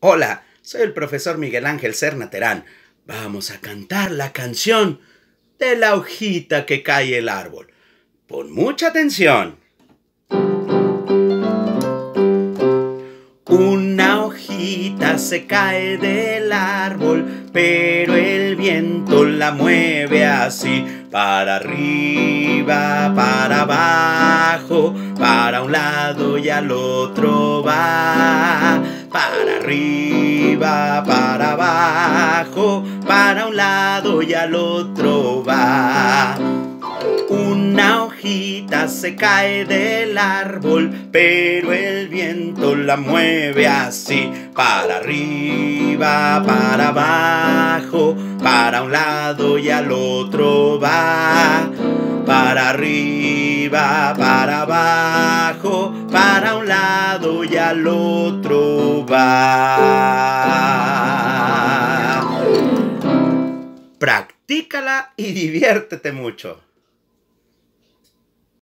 Hola, soy el profesor Miguel Ángel Serna Terán. Vamos a cantar la canción de la hojita que cae el árbol. Pon mucha atención. Una hojita se cae del árbol, pero el viento la mueve así, para arriba, para abajo, para un lado y al otro va para arriba, para abajo, para un lado y al otro va. Una hojita se cae del árbol, pero el viento la mueve así, para arriba, para abajo, para un lado y al otro va. Para arriba, para abajo, para un lado y al otro va. Practícala y diviértete mucho.